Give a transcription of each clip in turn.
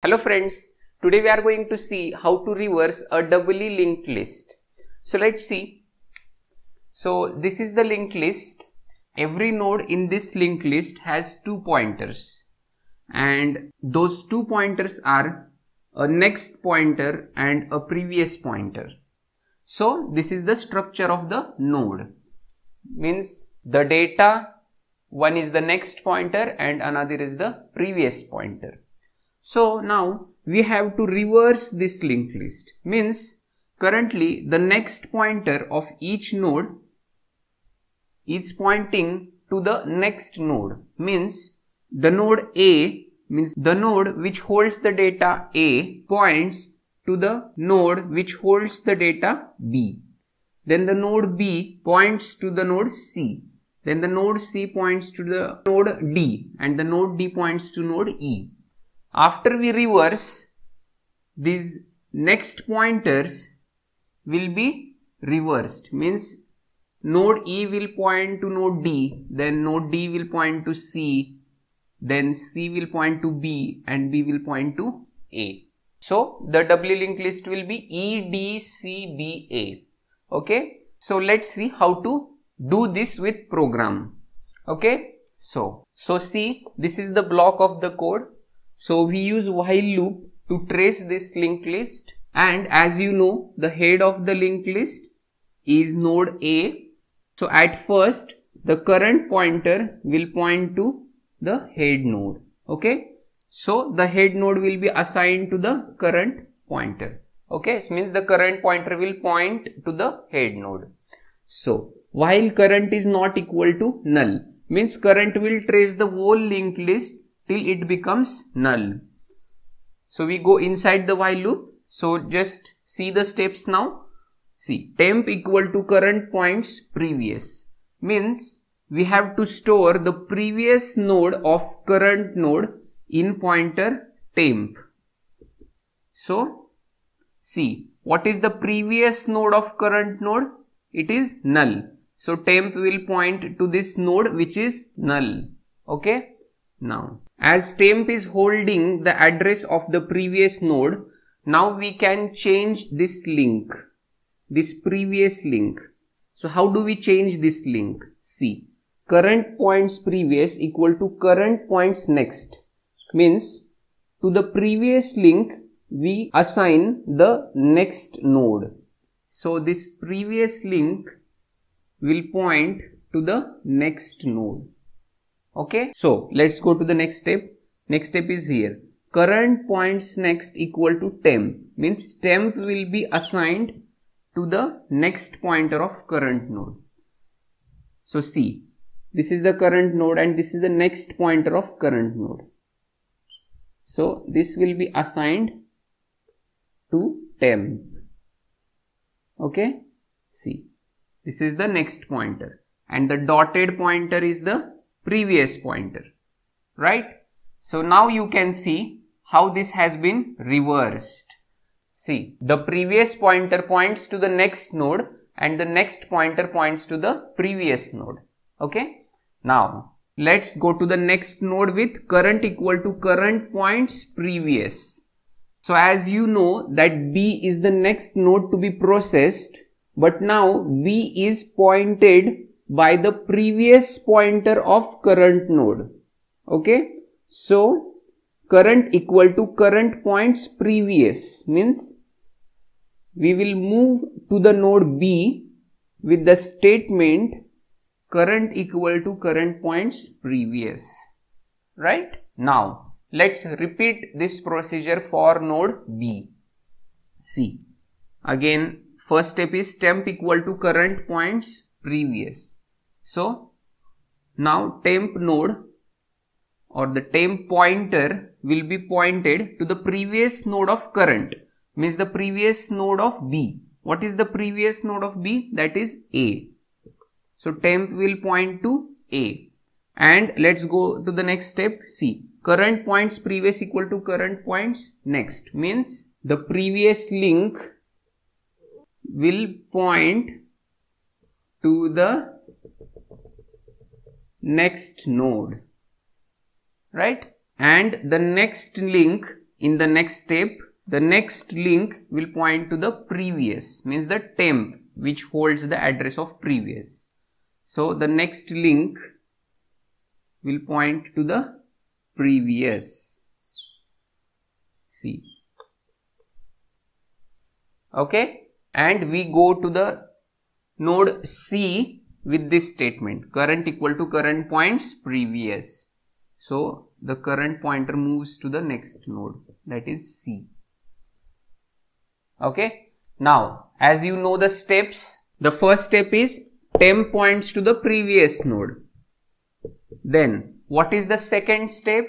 Hello friends, today we are going to see how to reverse a doubly linked list. So let's see. So this is the linked list. Every node in this linked list has two pointers and those two pointers are a next pointer and a previous pointer. So this is the structure of the node. Means the data one is the next pointer and another is the previous pointer so now we have to reverse this linked list means currently the next pointer of each node is pointing to the next node means the node A means the node which holds the data A points to the node which holds the data B. Then the node B points to the node C. Then the node C points to the node D and the node D points to node E after we reverse these next pointers will be reversed means node E will point to node D then node D will point to C then C will point to B and B will point to A. So the doubly linked list will be E D C B A okay. So let's see how to do this with program okay. So, so see this is the block of the code so we use while loop to trace this linked list and as you know the head of the linked list is node A. So at first the current pointer will point to the head node. Okay. So the head node will be assigned to the current pointer. Okay. So means the current pointer will point to the head node. So while current is not equal to null means current will trace the whole linked list till it becomes null. So we go inside the while loop. So just see the steps now. See temp equal to current points previous means we have to store the previous node of current node in pointer temp. So see what is the previous node of current node? It is null. So temp will point to this node which is null. Okay. Now as temp is holding the address of the previous node, now we can change this link, this previous link. So how do we change this link? See, current points previous equal to current points next means to the previous link we assign the next node. So this previous link will point to the next node okay? So let's go to the next step. Next step is here. Current points next equal to temp. Means temp will be assigned to the next pointer of current node. So see. This is the current node and this is the next pointer of current node. So this will be assigned to temp. Okay? See. This is the next pointer. And the dotted pointer is the previous pointer right? So now you can see how this has been reversed. See the previous pointer points to the next node and the next pointer points to the previous node okay? Now let's go to the next node with current equal to current points previous. So as you know that b is the next node to be processed but now b is pointed by the previous pointer of current node. Okay. So, current equal to current points previous means we will move to the node B with the statement current equal to current points previous. Right? Now, let's repeat this procedure for node B. See, again first step is temp equal to current points previous. So now temp node or the temp pointer will be pointed to the previous node of current means the previous node of B. What is the previous node of B? That is A. So temp will point to A and let's go to the next step. C. current points previous equal to current points next means the previous link will point to the next node right and the next link in the next step the next link will point to the previous means the temp which holds the address of previous. So the next link will point to the previous. See. Okay. And we go to the node C with this statement current equal to current points previous. So the current pointer moves to the next node that is C. Okay. Now as you know the steps, the first step is temp points to the previous node. Then what is the second step?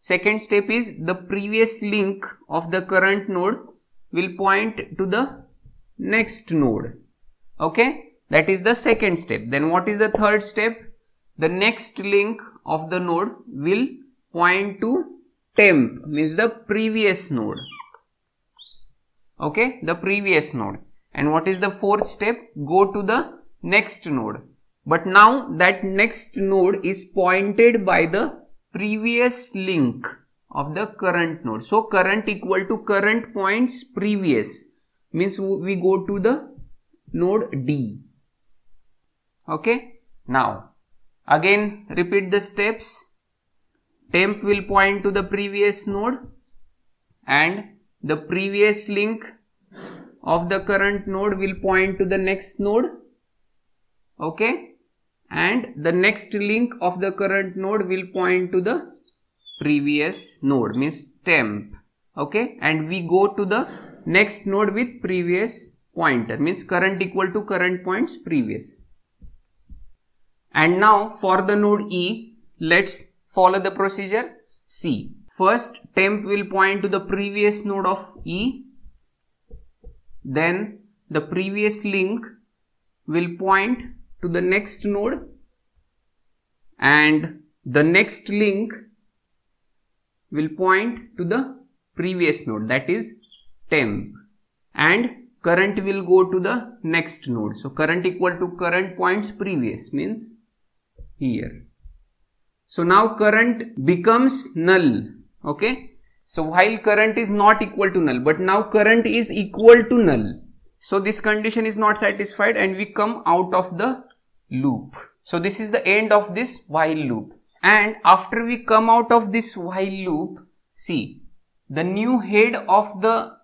Second step is the previous link of the current node will point to the next node. Okay. That is the second step. Then what is the third step? The next link of the node will point to temp means the previous node. Okay, the previous node. And what is the fourth step? Go to the next node. But now that next node is pointed by the previous link of the current node. So current equal to current points previous means we go to the node D. Okay. Now again repeat the steps. Temp will point to the previous node and the previous link of the current node will point to the next node. Okay. And the next link of the current node will point to the previous node means temp okay and we go to the next node with previous pointer means current equal to current points previous and now for the node E let's follow the procedure. See first temp will point to the previous node of E. Then the previous link will point to the next node. And the next link will point to the previous node that is temp. And current will go to the next node. So current equal to current points previous means here. So now current becomes null. Okay. So while current is not equal to null but now current is equal to null. So this condition is not satisfied and we come out of the loop. So this is the end of this while loop and after we come out of this while loop see the new head of the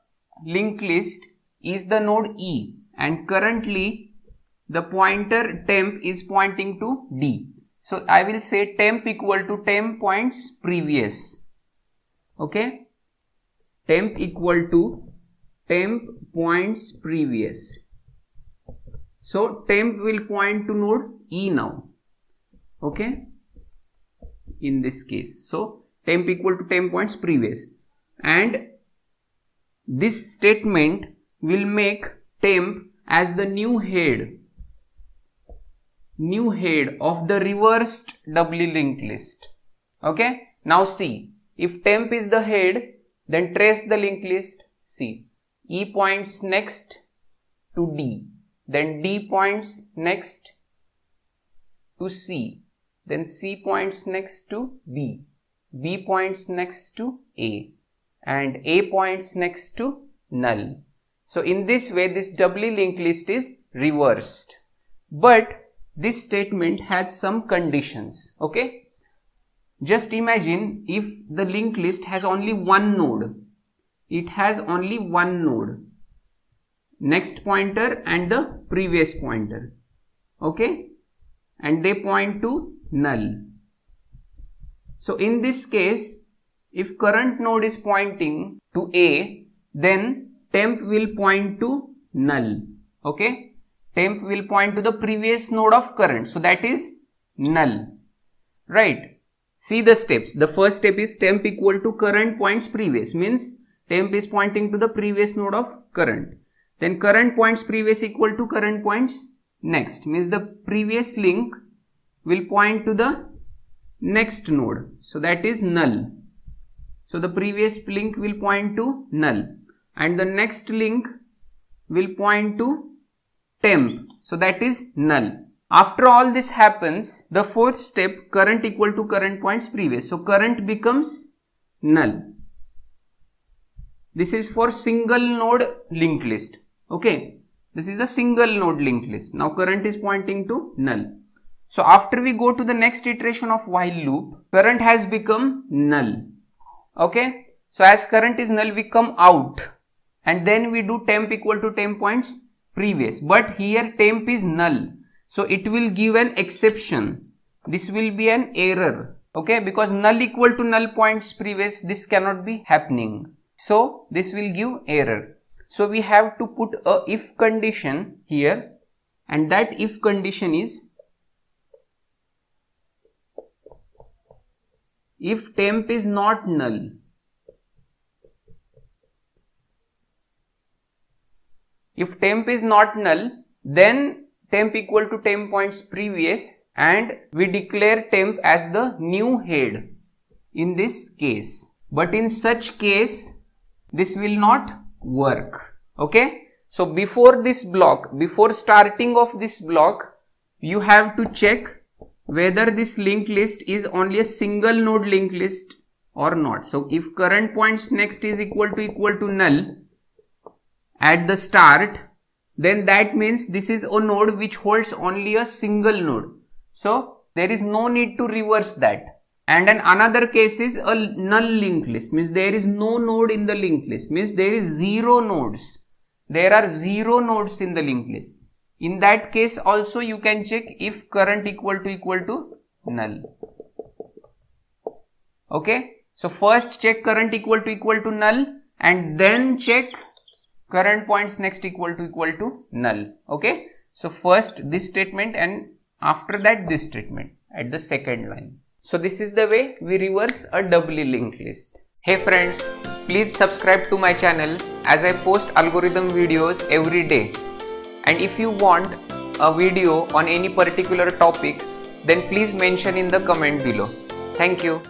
linked list is the node E and currently the pointer temp is pointing to D. So I will say temp equal to temp points previous. Okay. Temp equal to temp points previous. So temp will point to node E now. Okay in this case. So temp equal to temp points previous and this statement will make temp as the new head new head of the reversed doubly linked list. Okay. Now see if temp is the head then trace the linked list. See E points next to D then D points next to C then C points next to B, B points next to A and A points next to null. So in this way this doubly linked list is reversed. But this statement has some conditions. Okay. Just imagine if the linked list has only one node. It has only one node. Next pointer and the previous pointer. Okay. And they point to null. So in this case, if current node is pointing to A, then temp will point to null. Okay. Temp will point to the previous node of current. So that is null. Right. See the steps. The first step is temp equal to current points previous means temp is pointing to the previous node of current. Then current points previous equal to current points next means the previous link will point to the next node. So that is null. So the previous link will point to null and the next link will point to temp. So that is null. After all this happens, the fourth step current equal to current points previous. So current becomes null. this is for single node linked list okay this is the single node linked list now current is pointing to null so after we go to the next iteration of while loop current has become null okay so as current is null we come out and then we do temp equal to temp points previous. But here temp is null. So it will give an exception. This will be an error. Okay? Because null equal to null points previous this cannot be happening. So this will give error. So we have to put a if condition here. And that if condition is if temp is not null if temp is not null then temp equal to temp points previous and we declare temp as the new head in this case. But in such case this will not work. Okay? So before this block before starting of this block you have to check whether this linked list is only a single node linked list or not. So if current points next is equal to equal to null at the start then that means this is a node which holds only a single node. So there is no need to reverse that. And an another case is a null linked list. Means there is no node in the linked list. Means there is zero nodes. There are zero nodes in the linked list. In that case also you can check if current equal to equal to null. Okay? So first check current equal to equal to null and then check current points next equal to equal to null okay so first this statement and after that this statement at the second line so this is the way we reverse a doubly linked list. Hey friends, please subscribe to my channel as I post algorithm videos every day. And if you want a video on any particular topic, then please mention in the comment below. Thank you.